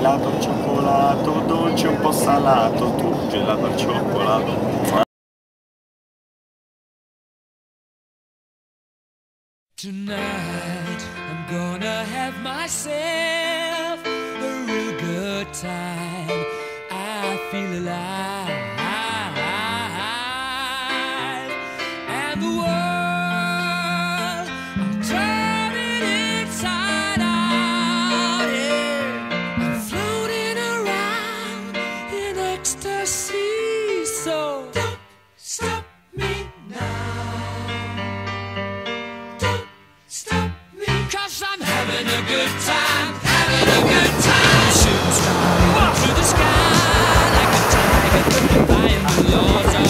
gelato al cioccolato, dolce un po' salato, tu gelato al cioccolato. Tonight I'm gonna have myself a real good time. I feel alive. so don't stop me now. Don't stop me, cause I'm having a good time, having a good time. Shooting star, walk through the sky like a tiger, Defying the laws of.